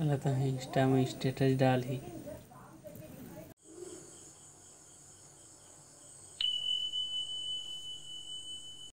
गलत है। इंस्टा में स्टेटस डाल ही।